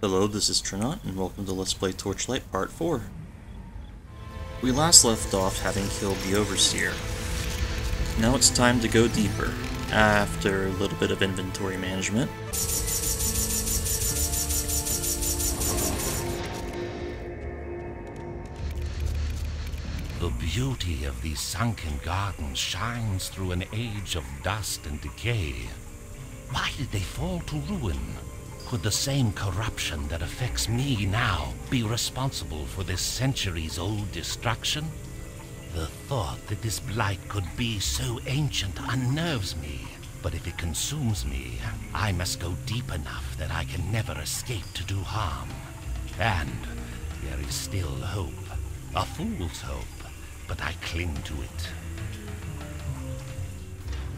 Hello, this is Trinot, and welcome to Let's Play Torchlight Part 4. We last left off having killed the Overseer. Now it's time to go deeper, after a little bit of inventory management. The beauty of these sunken gardens shines through an age of dust and decay. Why did they fall to ruin? Could the same corruption that affects me now be responsible for this centuries-old destruction? The thought that this blight could be so ancient unnerves me. But if it consumes me, I must go deep enough that I can never escape to do harm. And there is still hope. A fool's hope, but I cling to it.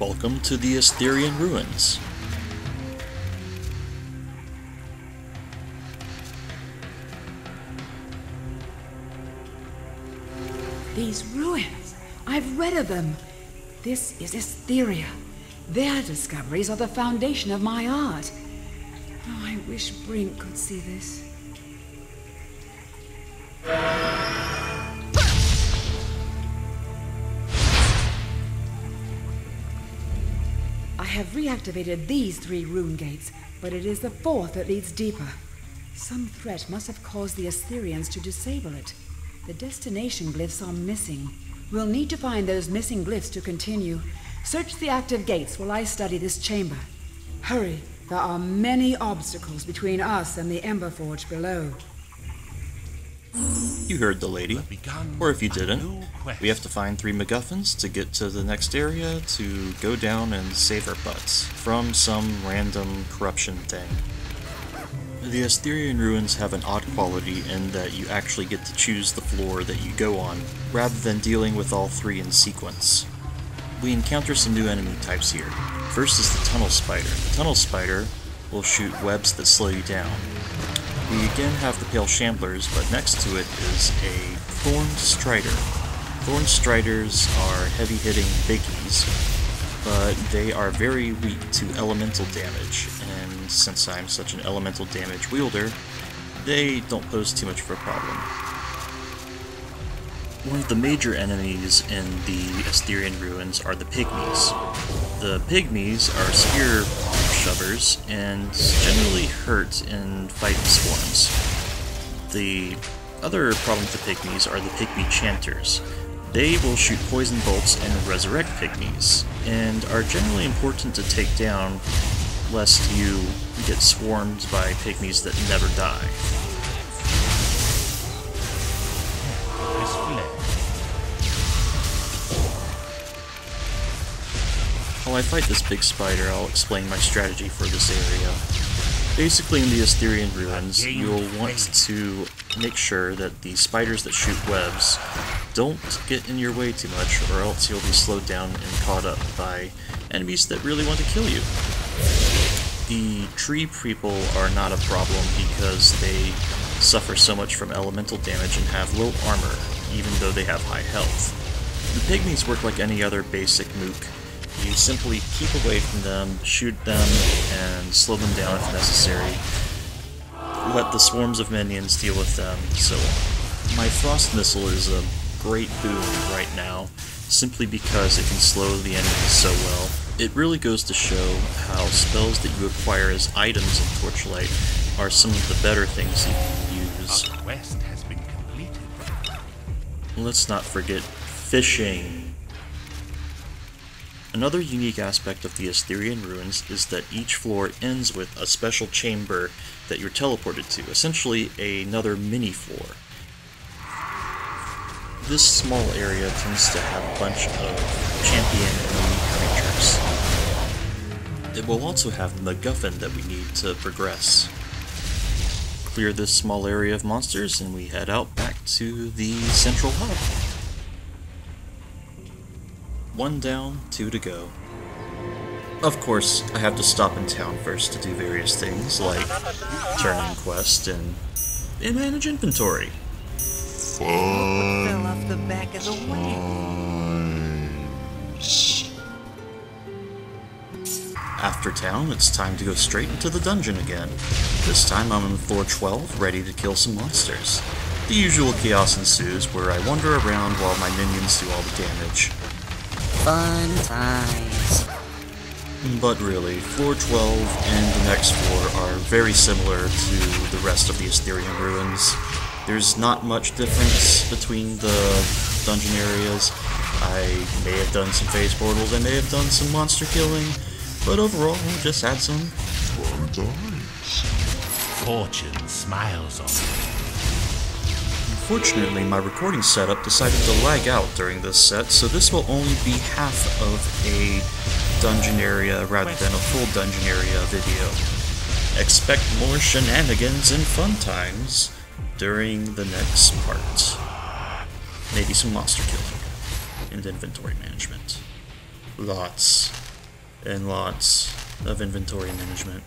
Welcome to the Estherian Ruins. These ruins! I've read of them! This is Estheria. Their discoveries are the foundation of my art. Oh, I wish Brink could see this. I have reactivated these three rune gates, but it is the fourth that leads deeper. Some threat must have caused the Estherians to disable it. The destination glyphs are missing. We'll need to find those missing glyphs to continue. Search the active gates while I study this chamber. Hurry, there are many obstacles between us and the Ember Forge below. You heard the lady. Or if you didn't, we have to find three MacGuffins to get to the next area to go down and save our butts from some random corruption thing. The Estherian ruins have an odd quality in that you actually get to choose the floor that you go on, rather than dealing with all three in sequence. We encounter some new enemy types here. First is the Tunnel Spider. The Tunnel Spider will shoot webs that slow you down. We again have the Pale Shamblers, but next to it is a Thorned Strider. Thorned Striders are heavy-hitting biggies, but they are very weak to elemental damage, and since I'm such an elemental damage wielder, they don't pose too much of a problem. One of the major enemies in the Estherian ruins are the Pygmies. The Pygmies are spear shovers and generally hurt in fighting swarms. The other problem with the Pygmies are the Pygmy Chanters. They will shoot poison bolts and resurrect Pygmies, and are generally important to take down lest you get swarmed by Pygmies that never die. While I fight this big spider, I'll explain my strategy for this area. Basically, in the Estherian ruins, you'll want to make sure that the spiders that shoot webs don't get in your way too much, or else you'll be slowed down and caught up by enemies that really want to kill you. The tree people are not a problem because they suffer so much from elemental damage and have low armor, even though they have high health. The pygmies work like any other basic mook. You simply keep away from them, shoot them, and slow them down if necessary. Let the swarms of minions deal with them, so on. My Frost Missile is a great boon right now, simply because it can slow the enemies so well. It really goes to show how spells that you acquire as items in Torchlight are some of the better things you can use. Our quest has been completed. Let's not forget fishing. Another unique aspect of the Estherian ruins is that each floor ends with a special chamber that you're teleported to, essentially another mini floor. This small area tends to have a bunch of champion enemy creatures. It will also have the MacGuffin that we need to progress. Clear this small area of monsters and we head out back to the central hub. One down, two to go. Of course, I have to stop in town first to do various things, like turn in quest and, and manage inventory. fell off the back of the wagon. After town, it's time to go straight into the dungeon again. This time I'm on floor 12, ready to kill some monsters. The usual chaos ensues, where I wander around while my minions do all the damage. Fun times. But really, floor 12 and the next floor are very similar to the rest of the Estherian ruins. There's not much difference between the dungeon areas. I may have done some phase portals, I may have done some monster killing, but overall, just had some fun times. Fortune smiles on me. Unfortunately, my recording setup decided to lag out during this set, so this will only be half of a dungeon area rather than a full dungeon area video. Expect more shenanigans and fun times during the next part. Maybe some monster killing and inventory management. Lots and lots of inventory management.